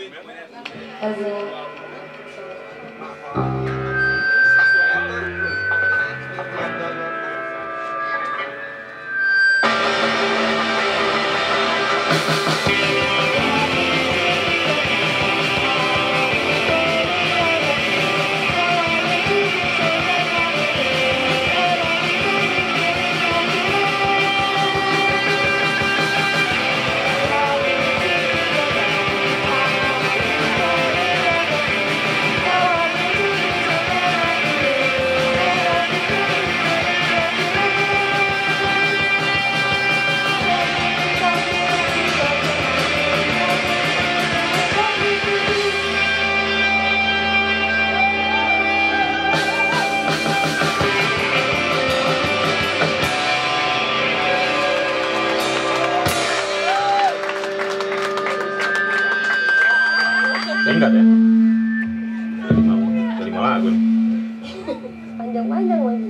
Thank you. Enggak ya? Lima, lima lagu nih. panjang-panjang lagi.